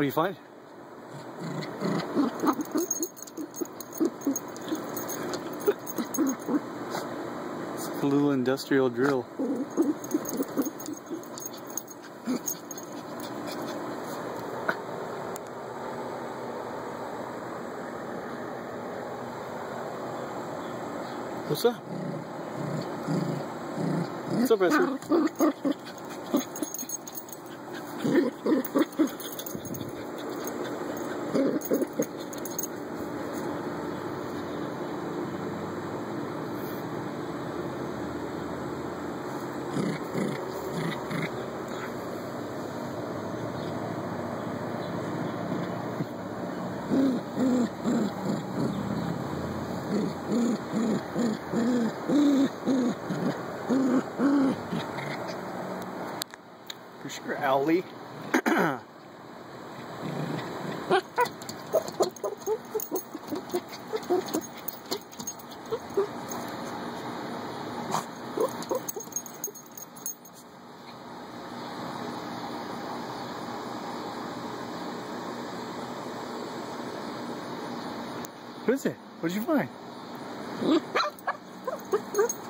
do you find? a little industrial drill. What's up? What's up, Esther? For sure, Who's it? What did you find?